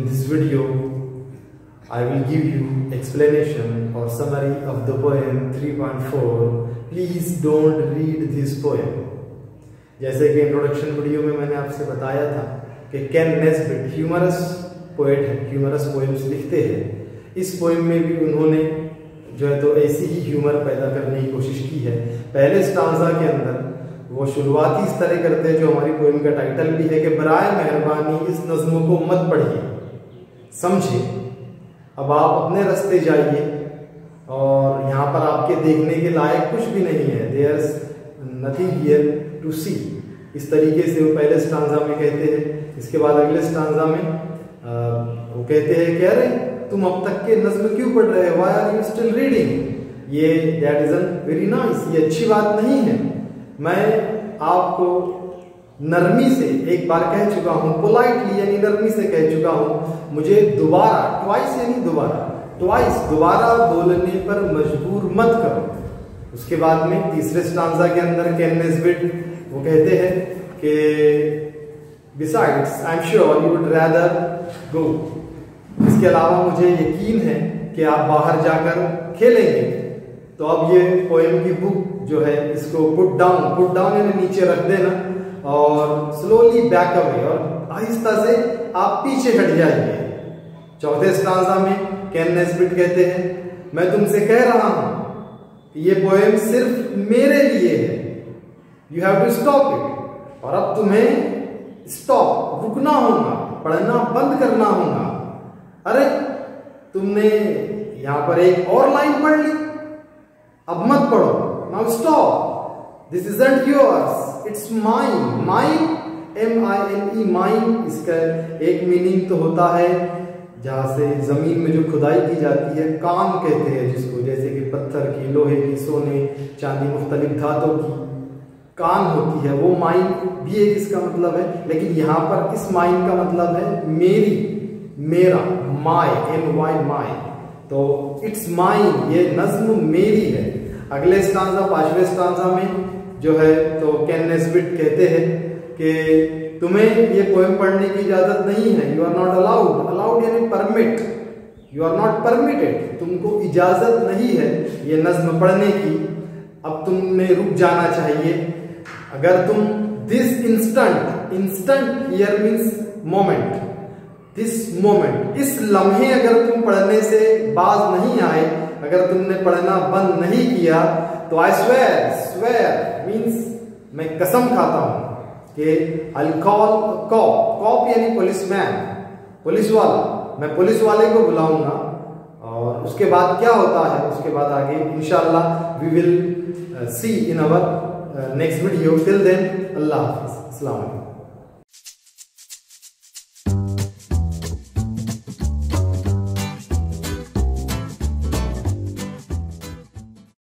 this video, I will give you explanation or summary of the poem 3.4 please don't read this poem. जैसे कि introduction video में मैंने आपसे बताया था कि कैन नेस्बिट ह्यूमरस पोएट है ह्यूमरस पोएम्स लिखते हैं। इस पोएम में भी उन्होंने जो है तो ऐसी ही ह्यूमर पैदा करने की कोशिश की है। पहले स्टांजा के अंदर वो शुरुआती इस तरह करते हैं जो हमारी पोएम का टाइटल भी है कि बराए मेहरबानी इस नज्म को मत पढ़िए समझिए। अब आप अपने रास्ते जाइए और यहाँ पर आपके देखने के लायक कुछ भी नहीं है। There nothing here to see इस तरीके से वो पहले स्टांजा में कहते हैं। इसके बाद अगले स्टांजा में आ, वो कहते हैं कह रहे तुम अब तक के नज्म क्यों पढ़ रहे हो? Why are you still reading ये दैट इज़ वेरी नाइस ये अच्छी बात नहीं है। मैं आपको नरमी से एक बार कह चुका हूँ पोलाइटली यानी नरमी से कह चुका हूँ, मुझे दोबारा ट्वाइस यानी दोबारा ट्वाइस दोबारा बोलने पर मजबूर मत करो। उसके बाद में तीसरे स्टांजा के अंदर कैननेसबिट वो कहते हैं कि besides I am sure you would rather go इसके अलावा मुझे यकीन है कि आप बाहर जाकर खेलेंगे। तो अब ये पोएम की बुक जो है, इसको पुट डाउन पुट डाउन यानी नीचे रख देना और स्लोली बैक अवे और आहिस्ता से आप पीछे हट जाइए। चौथे स्टांजा में कैन नेस्बिट कहते हैं, मैं तुमसे कह रहा हूँ ये पोएम सिर्फ़ मेरे लिए है। You have to stop it और अब तुम्हें स्टॉप रुकना होगा, पढ़ना बंद करना होगा। अरे, तुमने यहाँ पर एक और लाइन पढ़ ली। अब मत पढ़ो। Now stop this is yours it's mine mine M I N E mine इसका एक मीनिंग तो होता है, जहाँ से ज़मीन में जो खुदाई की जाती है, काम कहते हैं जिसको, जैसे कि पत्थर की, लोहे की, सोने, चांदी, मुख्तलिफ़ धातों की कान होती है। वो माइन भी एक इसका मतलब है, लेकिन यहाँ पर इस माइन का मतलब है मेरी, मेरा माय एम वाई माय तो इट्स माइन ये नज्म मेरी है। अगले स्टांजा पाँचवें स्टांजा में जो है तो कैन नेस्बिट कहते हैं कि तुम्हें ये पोएम पढ़ने की इजाज़त नहीं है you are not allowed allowed यानी permit you are not permitted तुमको इजाज़त नहीं है ये नज्म पढ़ने की। अब तुम्हें रुक जाना चाहिए। अगर तुम this instant instant here means moment this moment इस लम्हे अगर तुम पढ़ने से बाज नहीं आए, अगर तुमने पढ़ना बंद नहीं किया तो आई स्वेर स्वेर मीन्स मैं कसम खाता हूँ कि अल्कोहल कॉप कॉप यानी पुलिस मैन पुलिस वाला मैं पुलिस वाले को बुलाऊँगा और उसके बाद क्या होता है? उसके बाद आगे इनशाला we will see in our next video till then अल्लाह हाफिज. वालेकुम.